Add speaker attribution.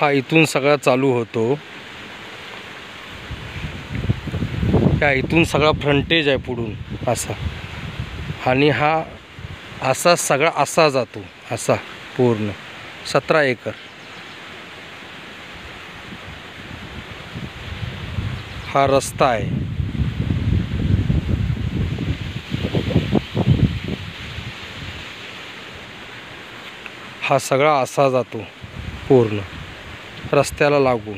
Speaker 1: हा इथून सगळा चालू होतो. ह्या इथून सगळा फ्रंटेज आहे पुढून असा. आणि हा असा सगळा असा जातो असा पूर्ण. सतरा एकर. हा रस्ता आहे. हा सगळा असा जातो पूर्ण. रस्त्याला लागून